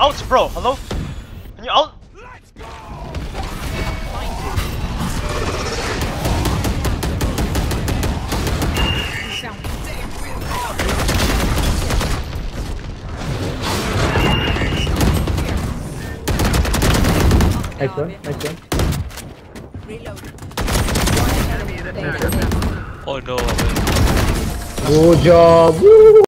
out, bro. Hello? Can you out? Nice one, nice one. Oh no, man. Good job. Woo!